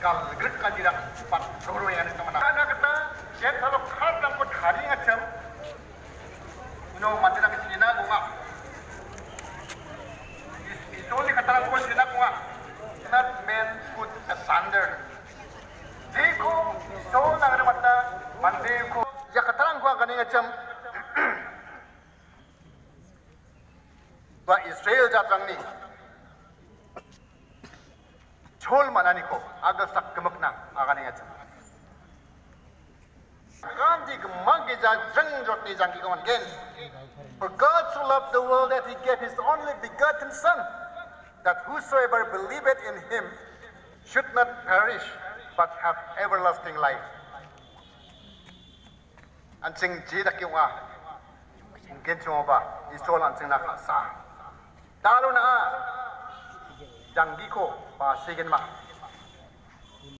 Kalau gerak kan tidak cepat, seluruh yang ada teman-teman. Karena kita, saya selalu kalau dapat hari ngecam, you know, mati lagi. Ngacam. Ba Israel jatang ni. Chol manani ko agal sak kemek na akan gemang kita jeng jot ni jang kawan gen. For God so loved the world that He gave His only begotten Son, that whosoever believeth in Him should not perish but have everlasting life. Anjing 你跟着我吧，你做了真 mungkin cuma 情嘛